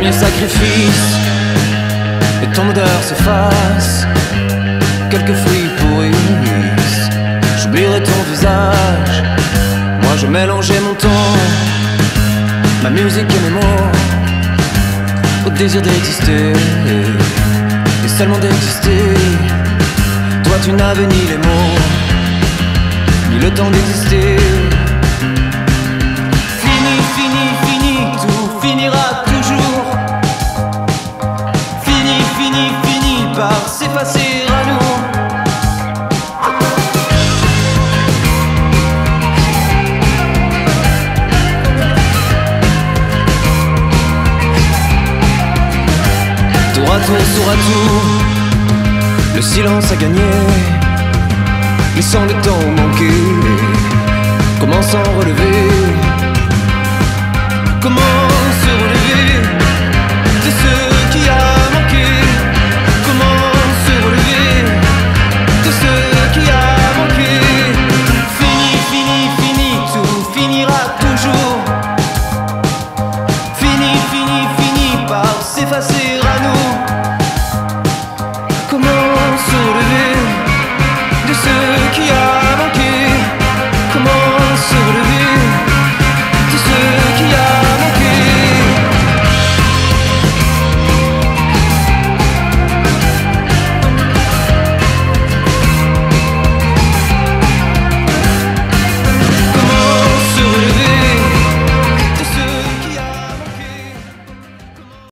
dernier sacrifice et ton odeur s'efface. Quelques fruits pourrissent, j'oublierai ton visage. Moi je mélangeais mon temps, ma musique et mes mots au désir d'exister et seulement d'exister. Toi tu n'avais ni les mots ni le temps d'exister. Fini, fini, fini par s'effacer à nous. Tour à tour, tour à tour, le silence a gagné. Mais sans le temps manqué, comment s'en relever? Comment fácil.